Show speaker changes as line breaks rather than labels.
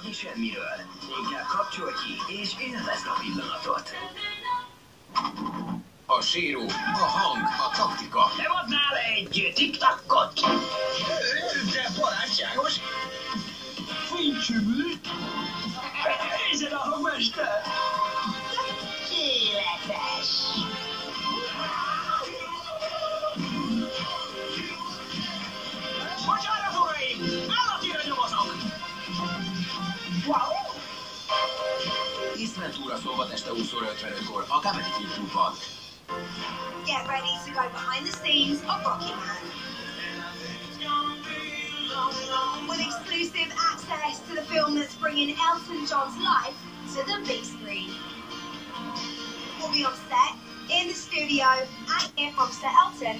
maradni semmiről. Inkább kapcsolj ki, és élvezd a pillanatot.
A síró, a hang, a taktika.
Nem adnál egy tiktakot? De barátságos. Fénycsümült.
Ace Ventura szombat este 20 óra 55-kor a Comedy Film Klubban.
Get ready to go behind the scenes of Rocketman. With exclusive access to the film that's bringing Elton John's life to the big screen. We'll be on set, in the studio, and hear from Sir Elton.